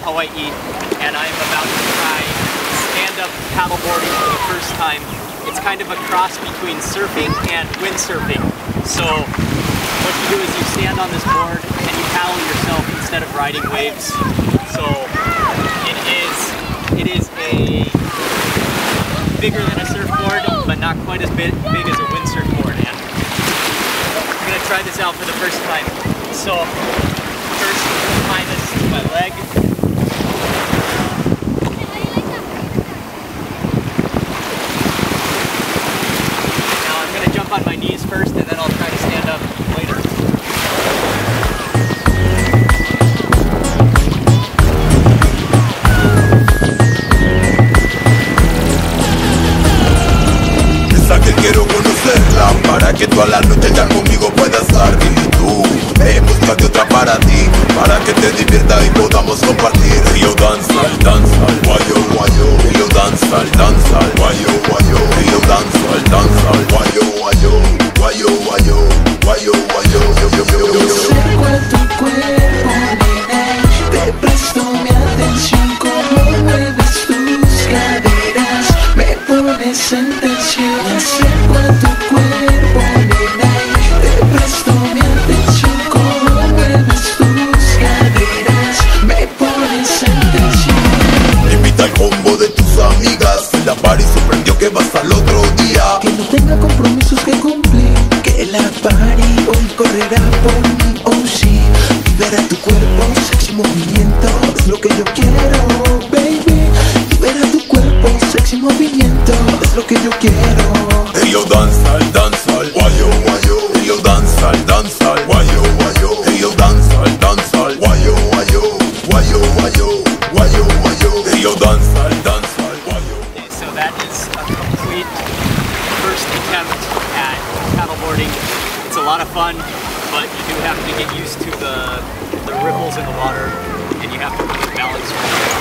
Hawaii, and I'm about to try stand-up paddleboarding for the first time. It's kind of a cross between surfing and windsurfing. So what you do is you stand on this board and you paddle yourself instead of riding waves. So it is it is a bigger than a surfboard, but not quite as big, big as a windsurfboard. And I'm gonna try this out for the first time. So first to my leg. First and then I'll try to stand up later. Esa que quiero conocerla Para que toda la noche ya conmigo puedas estar. Dime tú, ve, búscate otra para ti Para que te divierta y podamos compartir. Río danza, danza, guayo, guayo. Río danza, danza, guayo, guayo. Río danza, danza, Guayo, guayo, guayo, guayo yo, yo, yo, yo, yo. A tu cuerpo, nena Te presto mi atención Como mueves tus caderas. Me pones en tensión. Observo a tu cuerpo, nena Te presto mi atención Como mueves tus caderas. Me pones en tensión. Invita al combo de tus amigas. La party sorprendió que vas al otro hoy correrá por mí Oh sí, libera tu cuerpo Sexy movimiento Es lo que yo quiero, baby. Libera tu cuerpo Sexy movimiento Es lo que yo quiero a lot of fun, but you do have to get used to the the ripples in the water, and you have to really balance.